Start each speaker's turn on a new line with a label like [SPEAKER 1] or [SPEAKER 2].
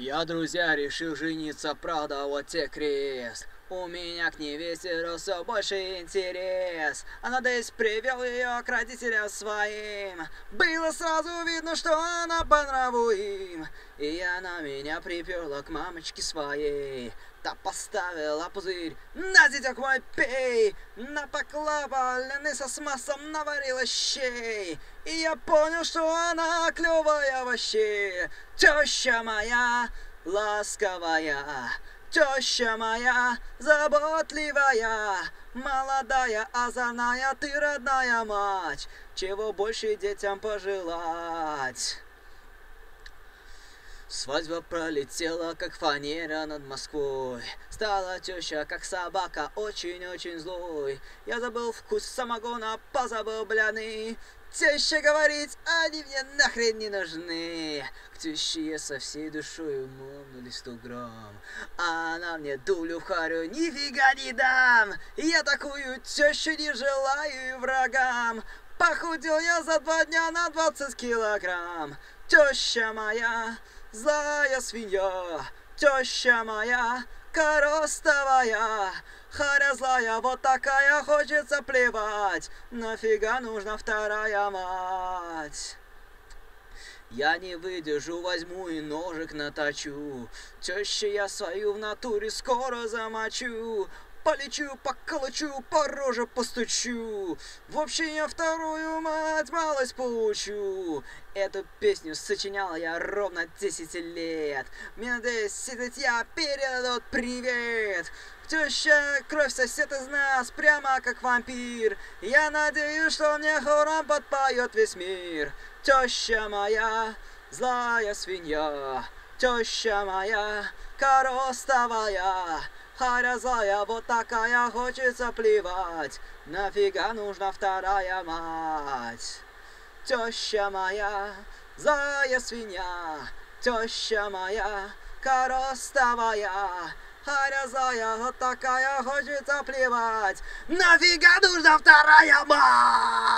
[SPEAKER 1] Я, друзья, решил жениться, правда, вот те крест. У меня к невесте рос все больше интерес. А надеюсь, привел ее к родителям своим. Было сразу видно, что она по нраву им. И она меня приперла к мамочке своей. Та поставила пузырь, на дитяк мой пей, Напекла валеныса с маслом, наварила щей. И я понял, что она клевая вообще. Теща моя ласковая, Теща моя заботливая, молодая, озорная, ты родная мать, чего больше детям пожелать? Свадьба пролетела, как фанера над Москвой. Стала теща, как собака, очень-очень злой. Я забыл вкус самогона, позабыл бляны. Теща говорит, они мне нахрен не нужны. К теще я со всей душой умолнули сто грамм. А она мне дулю в харю, нифига не дам. Я такую тещу не желаю врагам. Похудел я за два дня на 20 килограмм. Теща моя, злая свинья, теща моя, коростовая, Харя злая, вот такая, хочется плевать, нафига нужна вторая мать? Я не выдержу, возьму и ножик наточу. Теща я свою в натуре скоро замочу. Полечу, поколочу, по роже постучу. В общем, я вторую мать малость получу. Эту песню сочинял я ровно 10 лет. Мне 10 я передадут привет. Теща, кровь сосед из нас, прямо как вампир. Я надеюсь, что мне хором подпоет весь мир. Теща моя, злая свинья. Теща моя, коростовая. Харя злая, вот такая, хочется плевать. Нафига нужна вторая мать? Теща моя, злая свинья. Теща моя, коростовая. Харя злая, вот такая, хочется плевать. Нафига нужна вторая мать?